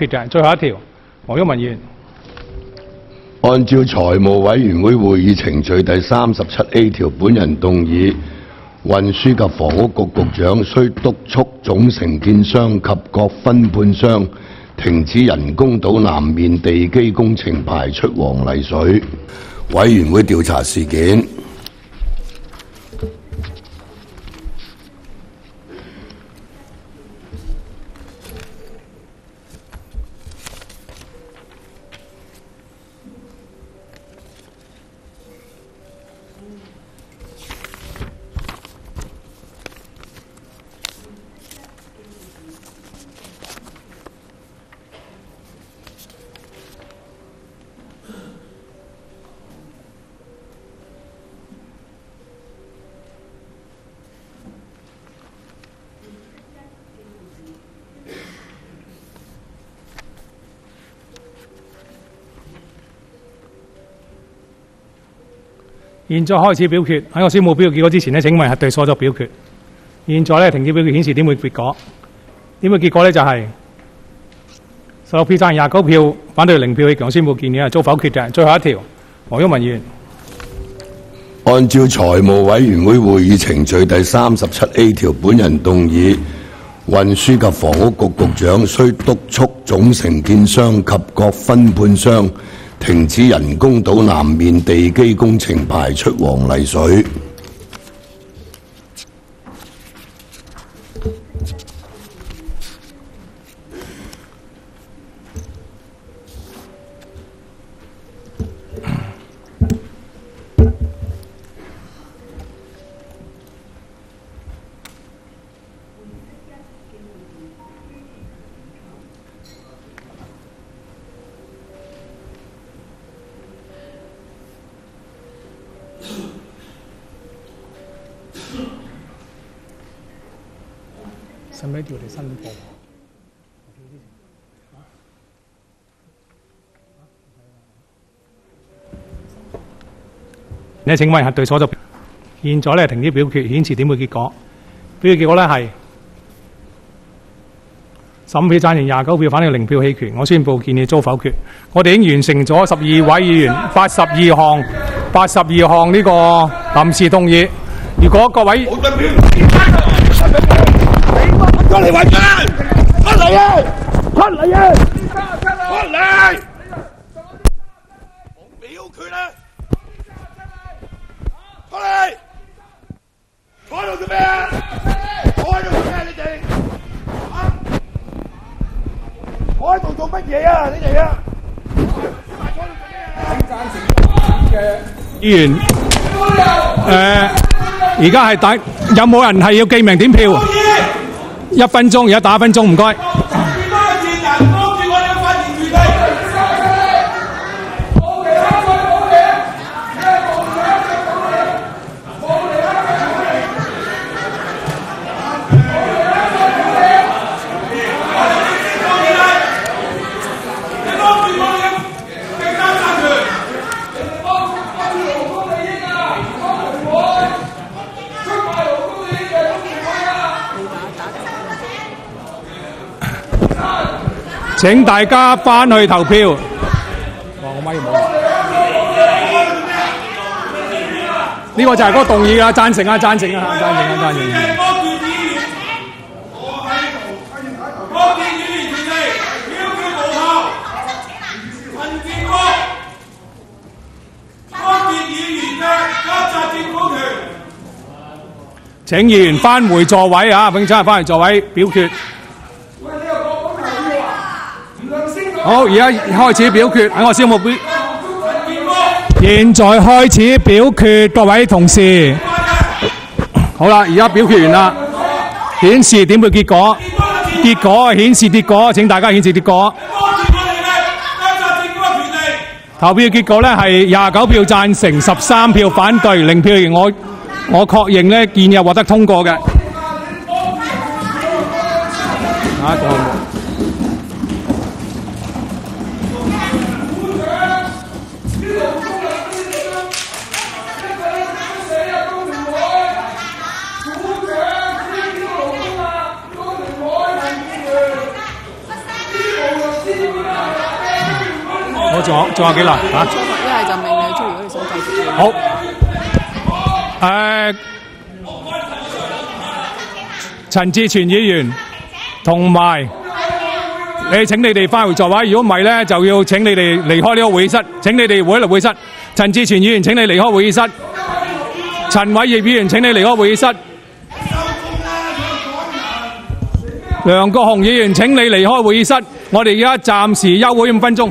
決定最後一條，黃毓民議員。按照財務委員會會議程序第三十七 A 條，本人動議運輸及房屋局局長需督促總承建商及各分判商停止人工島南面地基工程排出黃泥水。委員會調查事件。現在開始表決。喺我宣佈表決結果之前呢，請為核對所作表決。現在咧停止表決顯示點會結果。點會結果呢？就係十六票贊廿九票，反對零票棄權。我宣佈建議係遭否決嘅。最後一條，黃毓民議員。按照財務委員會會議程序第三十七 A 條，本人動議運輸及房屋局局長須督促總承建商及各分判商停止人工島南面地基工程排出黃泥水。使唔使叫我哋申報？呢請為核對所作。現在咧停止表決，顯示點嘅結果。表決結果咧係十五票贊成，廿九票反對，零票棄權。我宣佈建議遭否決。我哋已經完成咗十二位議員八十二項八十二項呢個臨時動議。如果各位出嚟揾人，出嚟啊！出嚟啊！出嚟！我表決啦！出嚟！坐喺度做咩啊？坐喺度做咩？你哋啊？坐喺度做乜嘢啊？你哋啊？議員，誒，而家係打，有冇人係要記名點票？一分鐘，而家打一分鐘，唔該。請大家翻去投票。哇！我咪冇。呢個就係嗰個動議啊！贊成啊！贊成啊！贊成啊！贊成。請議員翻回座位啊！永昌翻回座位表決。好，而家開始表決，喺我宣佈表。現在開始表決，各位同事。好啦，而家表決完啦，顯示點嘅結果。結果顯示結果，請大家顯示結果。投票結果咧係廿九票贊成，十三票反對，零票。我我確認咧建議獲得通過嘅。下一個項目。我仲有仲有幾耐嚇？一係就命你出，如果你想繼續。好，誒、陳志全議員同埋你請你哋翻回座位，如果唔係咧，就要請你哋離開呢個會議室。請你哋回嚟會議室。陳志全議員請你離開會議室。陳偉業議員請你離開會議室。梁國雄議員請你離開會議室。我哋而家暫時休會五分鐘。